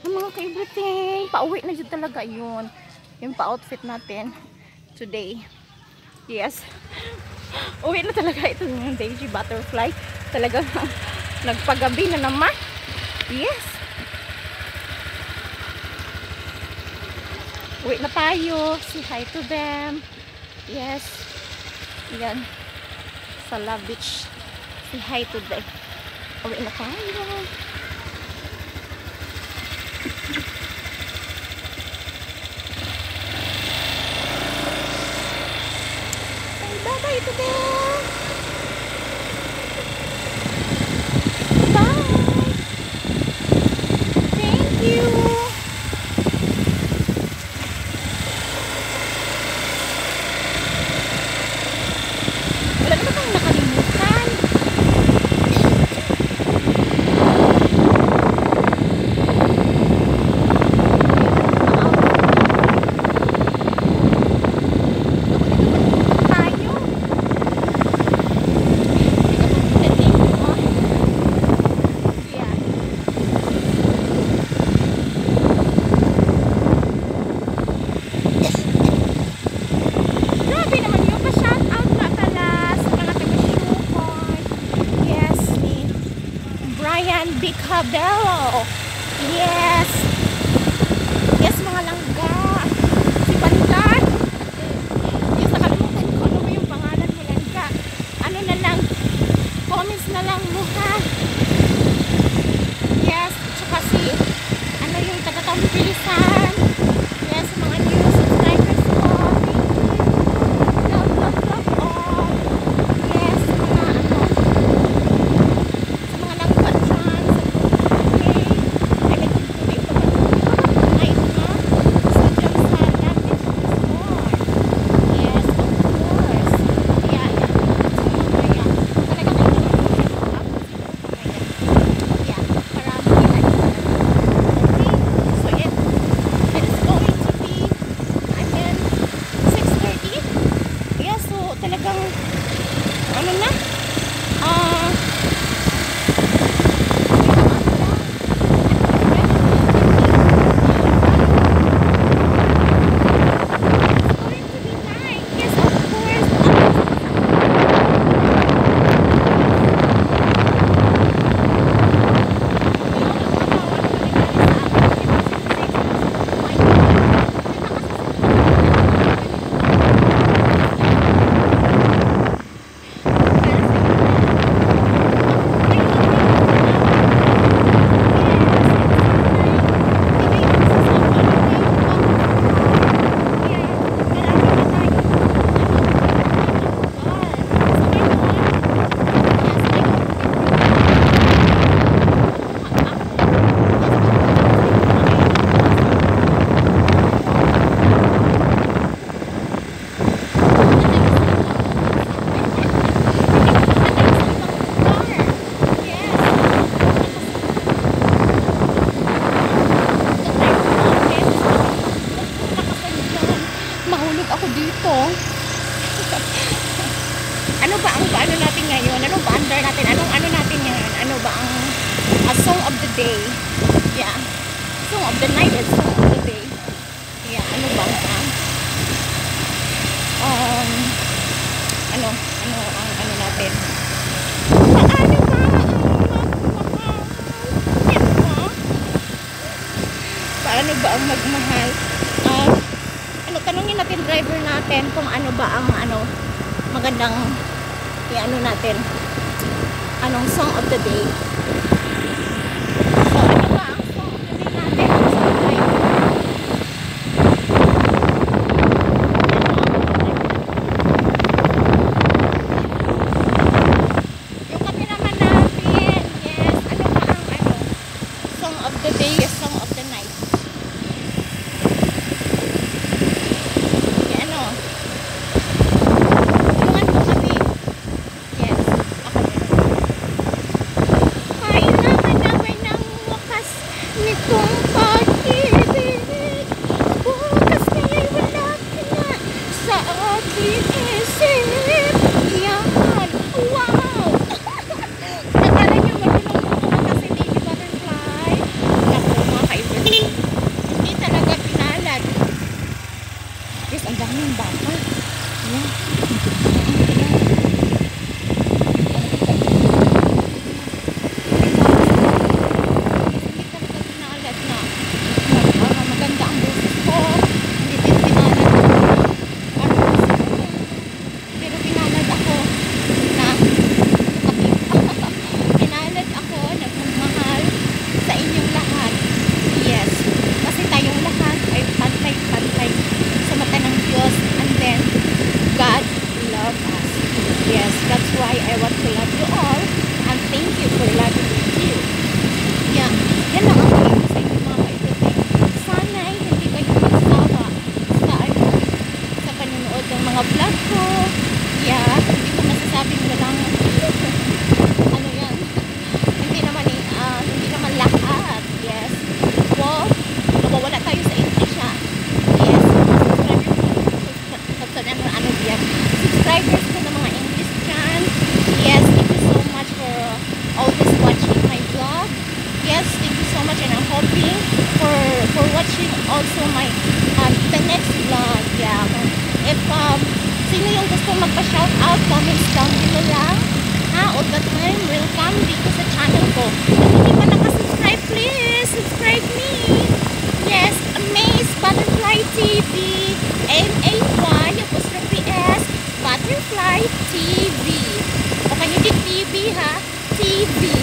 Ang mga ka-everything. Pauwi na dyan talaga yun. Yung pa-outfit natin today. Yes. Uwi na talaga ito yung Daisy Butterfly. Talaga nagpagabi na naman. Yes. Uwi na tayo. Say hi to them. Yes. Yan. Sa Love Beach. Say hi to them. Uwi na tayo. Say bye-bye Cabello. Yes. Day? Yeah. Song of the night is song of the day. Yeah, ano ba um ano ano ang ano natin? Paano ba? Paano ba ang magmahal? Ah, ano tanungin natin driver natin kung ano ba ang ano magandang i-ano natin anong song of the day Iisip yan. Wow! Nakala niyo matulog ako kasi baby butterfly. Naku, mga kaibigan. Hindi talaga pinalad. Yes, ang daming baka. Yan. Yeah. vlogging, for, for watching also my um, the next vlog. Yeah. If um, sino yung gusto magpa-shout out, comments down below lang. Ha? All the time, welcome dito sa channel ko. Kung hindi pa nakasubscribe, please subscribe me. Yes, Amaze Butterfly TV. M-A-Y, apostrophe S, Butterfly TV. O kayo TV ha? TV.